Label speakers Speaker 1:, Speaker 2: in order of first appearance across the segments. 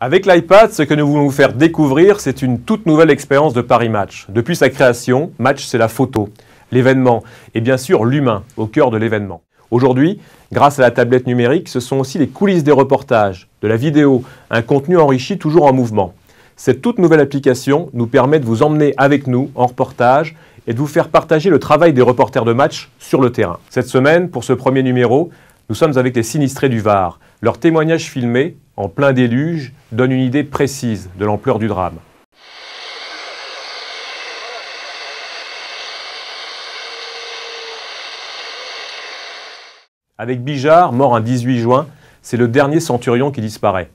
Speaker 1: Avec l'iPad, ce que nous voulons vous faire découvrir, c'est une toute nouvelle expérience de Paris Match. Depuis sa création, Match, c'est la photo, l'événement et bien sûr l'humain au cœur de l'événement. Aujourd'hui, grâce à la tablette numérique, ce sont aussi les coulisses des reportages, de la vidéo, un contenu enrichi toujours en mouvement. Cette toute nouvelle application nous permet de vous emmener avec nous en reportage et de vous faire partager le travail des reporters de match sur le terrain. Cette semaine, pour ce premier numéro, nous sommes avec les sinistrés du Var. Leur témoignage filmé en plein déluge, donne une idée précise de l'ampleur du drame. Avec Bijard, mort un 18 juin, c'est le dernier centurion qui disparaît.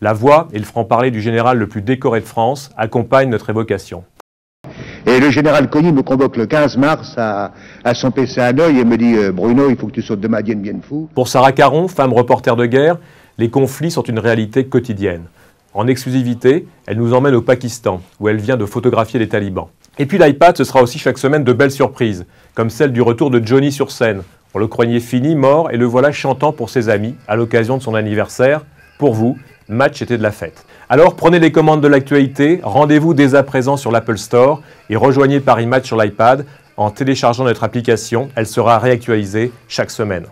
Speaker 1: La voix et le franc-parler du général le plus décoré de France accompagnent notre évocation.
Speaker 2: Et le général Cogny me convoque le 15 mars à, son PC à et me dit euh, Bruno, il faut que tu sautes de ma Dien bien fou.
Speaker 1: Pour Sarah Caron, femme reporter de guerre, les conflits sont une réalité quotidienne. En exclusivité, elle nous emmène au Pakistan, où elle vient de photographier les talibans. Et puis l'iPad, ce sera aussi chaque semaine de belles surprises, comme celle du retour de Johnny sur scène. On le croyait fini, mort, et le voilà chantant pour ses amis à l'occasion de son anniversaire. Pour vous, match était de la fête. Alors prenez les commandes de l'actualité, rendez-vous dès à présent sur l'Apple Store et rejoignez Paris Match sur l'iPad en téléchargeant notre application. Elle sera réactualisée chaque semaine.